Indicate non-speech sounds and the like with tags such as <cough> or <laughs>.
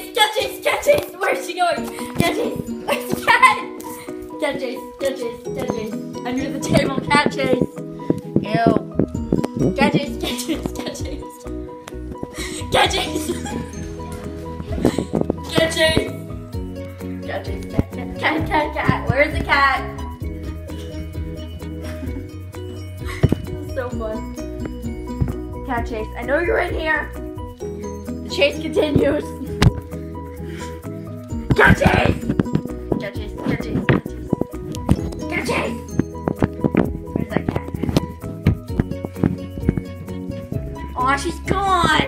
Chase, cat chase, cat chase. Where's she going? Cat chase. Where's the cat? Cat chase, cat chase, cat chase. Under the table, cat chase. Ew. Cat chase, cat chase, cat chase. Cat. Cat. Cat cat, cat. Where's the cat? <laughs> so fun. Cat chase. I know you're in here. The chase continues. Chase, cat chase. Cat chase! Where's that cat? Aw, she's gone.